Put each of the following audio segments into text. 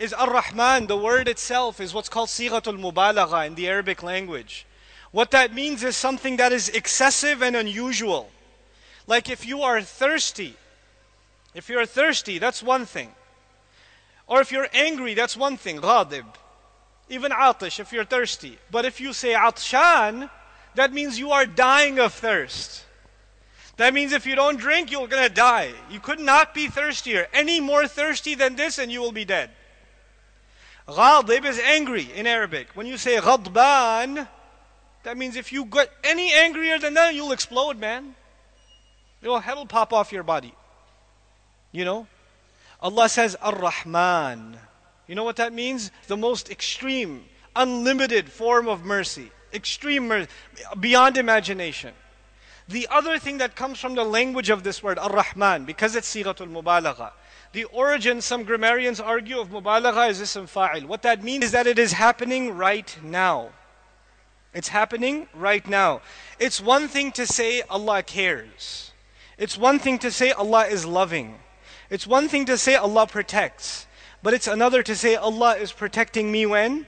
is Ar-Rahman. The word itself is what's called Sighatul Mubalagha in the Arabic language. What that means is something that is excessive and unusual. Like if you are thirsty, if you're thirsty, that's one thing. Or if you're angry, that's one thing, ghadib. Even atish, if you're thirsty. But if you say atshan, that means you are dying of thirst. That means if you don't drink, you're going to die. You could not be thirstier. Any more thirsty than this, and you will be dead. Ghadib is angry in Arabic. When you say ghadban, that means if you get any angrier than that, you'll explode, man. Your head will pop off your body. You know? Allah says Ar-Rahman. You know what that means? The most extreme, unlimited form of mercy. Extreme mercy, beyond imagination. The other thing that comes from the language of this word, Ar-Rahman, because it's Sighatul Mubalagha. The origin, some grammarians argue, of Mubalagha is ism fa'il. What that means is that it is happening right now. It's happening right now. It's one thing to say Allah cares. It's one thing to say Allah is loving. It's one thing to say Allah protects. But it's another to say Allah is protecting me when?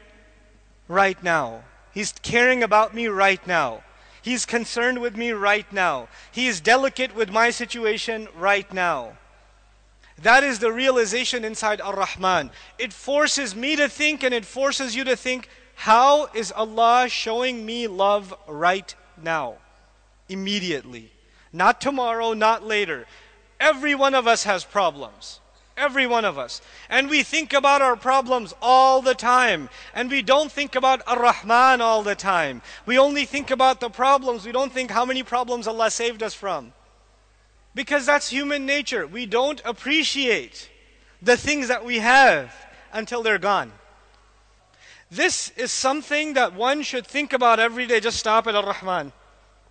Right now. He's caring about me right now. He's concerned with me right now. He is delicate with my situation right now. That is the realization inside Ar Rahman. It forces me to think and it forces you to think how is Allah showing me love right now? Immediately. Not tomorrow, not later. Every one of us has problems. Every one of us. And we think about our problems all the time. And we don't think about Ar-Rahman all the time. We only think about the problems. We don't think how many problems Allah saved us from. Because that's human nature. We don't appreciate the things that we have until they're gone. This is something that one should think about every day. Just stop at Ar-Rahman.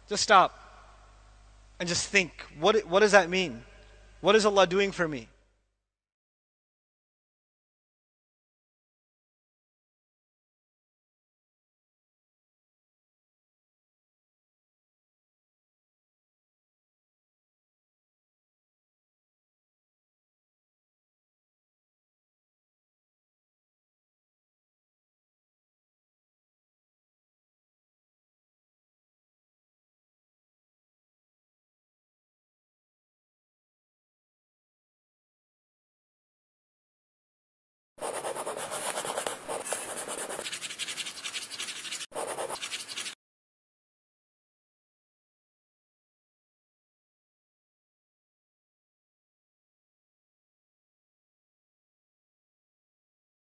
Just stop. And just think, what, what does that mean? What is Allah doing for me?